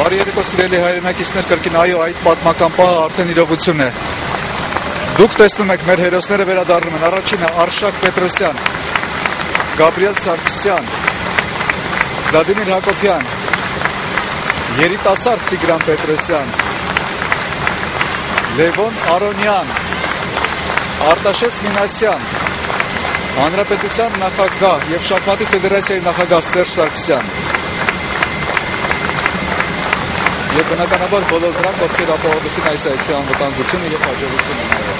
Բարի երեկո սիրելի հայրենակիցներ, կրկին այո, այդ պատմական պահը արդեն իրողություն է։ Դուք տեսնում եք մեր հերոսները վերադառնում են։ Առաջինը Արշակ Պետրոսյան, Գաբրիել Սարգսյան, Վլադիմիր Հակոբյան, երիտասարդ Տիգրան Պետրոսյան, Լևոն Արոնյան, Արտաշես Մինասյան, Հանրապետության նախագահ եւ Շախմատի ֆեդերացիայի նախագահ Սերժ Սարգսյան եւ բնականաբար բոլոր նրանք, ովքեր ապահովեցին այս այցի անվտանգությունը եւ հաջողությունը նաեւ։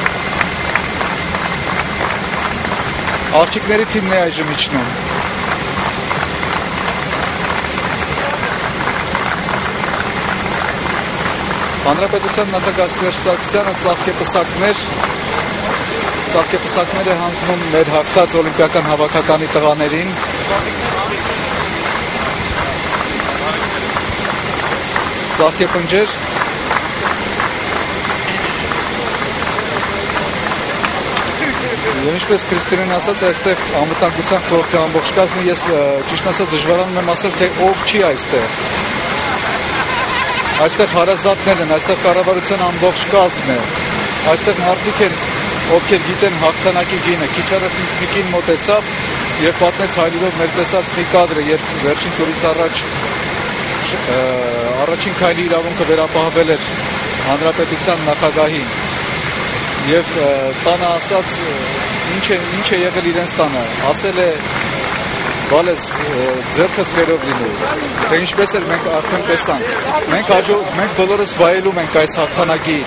Աղջիկների թիմն է այժմ իջնում։ Հանրապետության նախագահ Սերժ Սարգսյանը ծաղկեպսակներ ծաղկեպսակներ է հանձնում մեր հաղթած օլիմպիական հավաքականի տղաներին։ ծաղկեպնջեր Եվ ինչպես Քրիստինեն ասաց, այստեղ անվտանգության խորհրդի ամբողջ կազմը ես ճիշտ ասած դժվարանում եմ ասել, թե ով չի այստեղ։ Այստեղ հարազատներն են, այստեղ կառավարության ամբողջ կազմն է։ Այստեղ մարդիկ են, ովքեր գիտեն հաղթանակի գինը։ Քիչ առաջ ինձ մի կին մոտեցավ եւ պատմեց հայլերով մեր տեսած մի կադրը, երբ վերջին տուրից առաջ առաջին քայլի իրավունքը վերապահվել էր հանրապետության նախագահին եւ տանը ասած ինչ է ինչ է եղել իրենց տանը ասել է բալես ձերքդ խերով լինու թե ինչպես էր մենք արդեն տեսանք մենք հաջող մենք բոլորս վայելում ենք այս հաղթանակի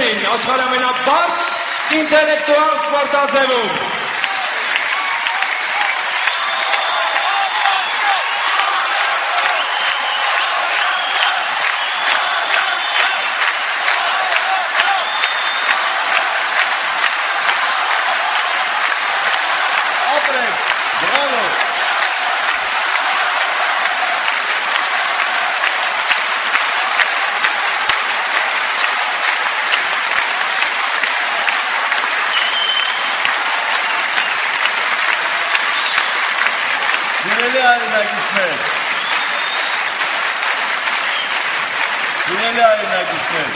բերկրանքը աշխարհամենաբարձ ինտելեկտուալ սպորտաձևում Սիրելի հայրենակիցներ, սիրելի հայրենակիցներ,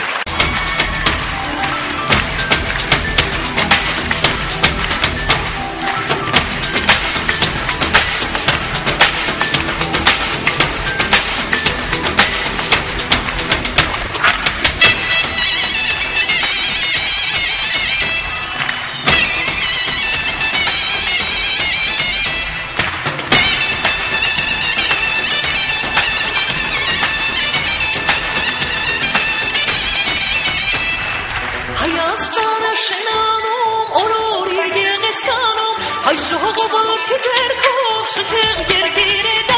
Hay şu hogo bor kider koş şeker gergire